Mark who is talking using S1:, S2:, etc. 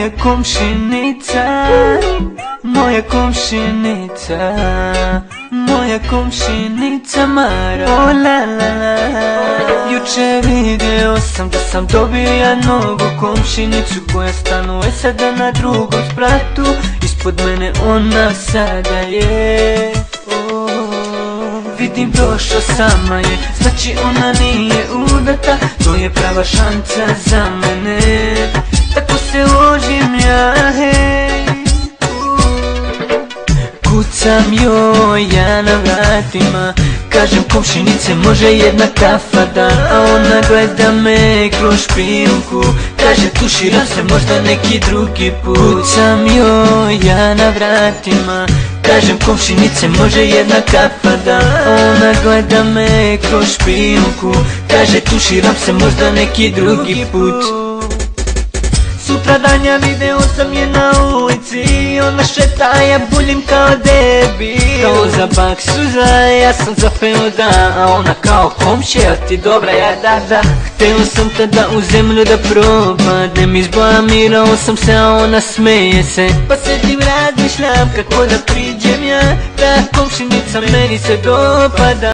S1: Moja komšinica, moja komšinica Moja komšinica Mara. O la la la. Juče video sam da sam dobio ja novu komšinicu Koja stanuje sada na drugom spratu. Ispod mene ona sada je. Vidim došla sama je. Znači ona nije udata To je prava šanca za mene Tako se ložim ja hej Kucam joj ja na vratima. Kažem komšinice može jedna kafa da. A ona gleda me kroz špijunku Kaže tuširam se možda neki drugi put. Kucam joj ja na vratima. Kažem komšinice može jedna kafa da. A ona gleda me kroz špijunku Kaže tuširam se možda neki drugi put Stradanja video sam je na ulici Ona šeta, ja buljim kao debi Kao za bak suza, ja sam za da A ona kao komšija, ti dobra, ja da da. Htio sam tada u zemlju da propadem Izblamirao sam se, a ona smeje se. Pa sedim razmišljam kako da priđem ja Ta komšinica meni se dopada